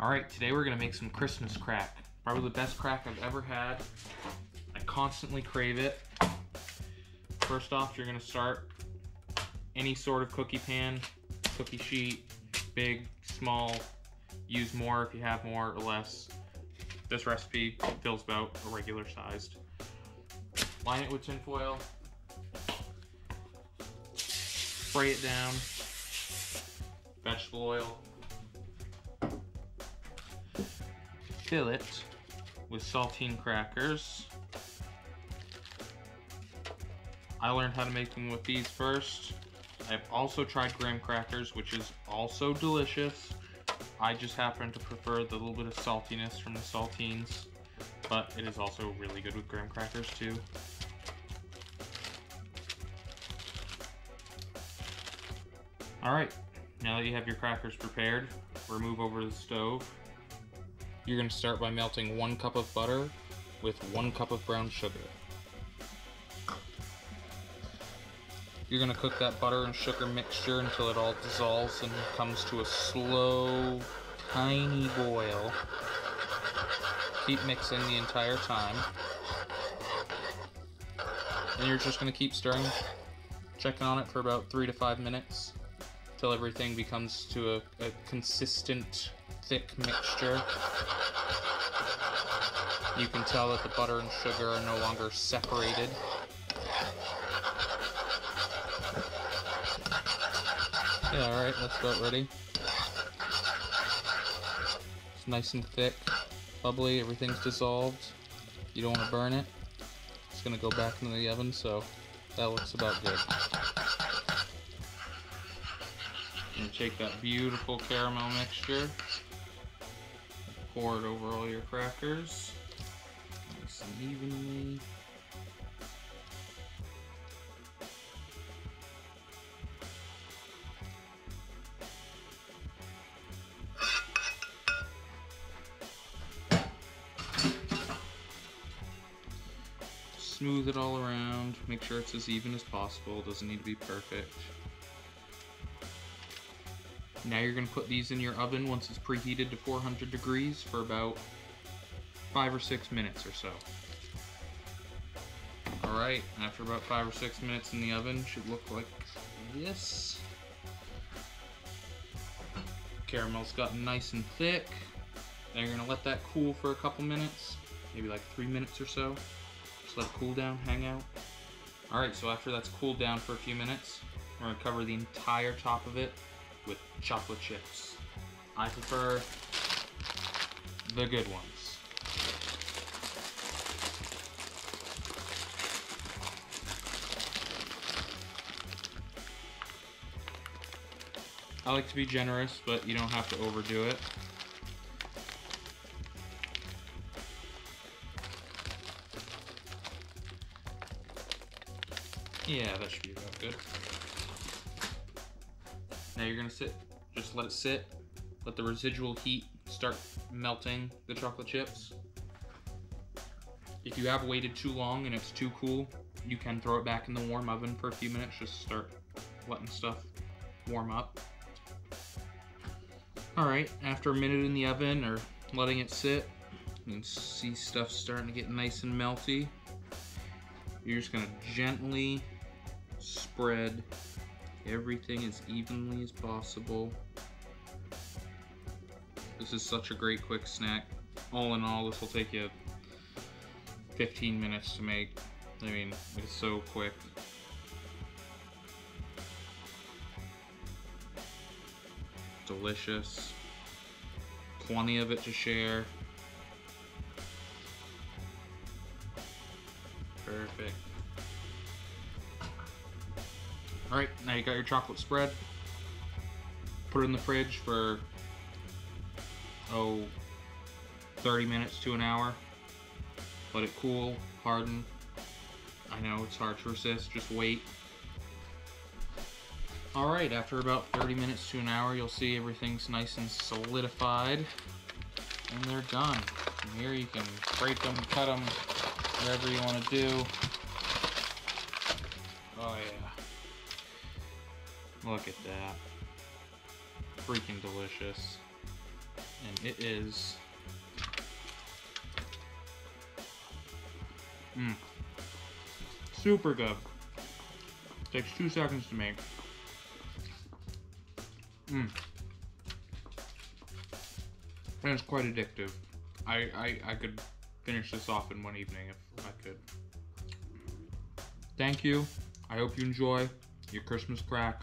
All right, today we're gonna make some Christmas crack. Probably the best crack I've ever had. I constantly crave it. First off, you're gonna start any sort of cookie pan, cookie sheet, big, small, use more if you have more or less. This recipe fills about a regular sized. Line it with tin foil. Spray it down. Vegetable oil. Fill it with saltine crackers. I learned how to make them with these first. I've also tried graham crackers, which is also delicious. I just happen to prefer the little bit of saltiness from the saltines, but it is also really good with graham crackers too. All right, now that you have your crackers prepared, remove over the stove. You're gonna start by melting one cup of butter with one cup of brown sugar. You're gonna cook that butter and sugar mixture until it all dissolves and comes to a slow, tiny boil. Keep mixing the entire time. And you're just gonna keep stirring, checking on it for about three to five minutes until everything becomes to a, a consistent, thick mixture. You can tell that the butter and sugar are no longer separated. Yeah, alright, that's about ready. It's nice and thick, bubbly, everything's dissolved. You don't want to burn it. It's gonna go back into the oven, so that looks about good. And take that beautiful caramel mixture, pour it over all your crackers, nice and evenly. Smooth it all around, make sure it's as even as possible, doesn't need to be perfect. Now you're gonna put these in your oven once it's preheated to 400 degrees for about five or six minutes or so. All right, after about five or six minutes in the oven, should look like this. Caramel's gotten nice and thick. Now you're gonna let that cool for a couple minutes, maybe like three minutes or so. Just let it cool down, hang out. All right, so after that's cooled down for a few minutes, we're gonna cover the entire top of it with chocolate chips. I prefer the good ones. I like to be generous, but you don't have to overdo it. Yeah, that should be about good. Now you're gonna sit, just let it sit, let the residual heat start melting the chocolate chips. If you have waited too long and it's too cool, you can throw it back in the warm oven for a few minutes, just start letting stuff warm up. Alright, after a minute in the oven or letting it sit, you can see stuff starting to get nice and melty. You're just gonna gently spread everything as evenly as possible. This is such a great quick snack. All in all, this will take you 15 minutes to make. I mean, it's so quick. Delicious. Plenty of it to share. Perfect. All right, now you got your chocolate spread. Put it in the fridge for, oh, 30 minutes to an hour. Let it cool, harden. I know it's hard to resist, just wait. All right, after about 30 minutes to an hour, you'll see everything's nice and solidified. And they're done. And here you can break them, cut them, whatever you want to do. Oh yeah. Look at that. Freaking delicious. And it is. Mmm. Super good. Takes two seconds to make. Mmm. And it's quite addictive. I, I, I could finish this off in one evening if I could. Thank you. I hope you enjoy your Christmas crack.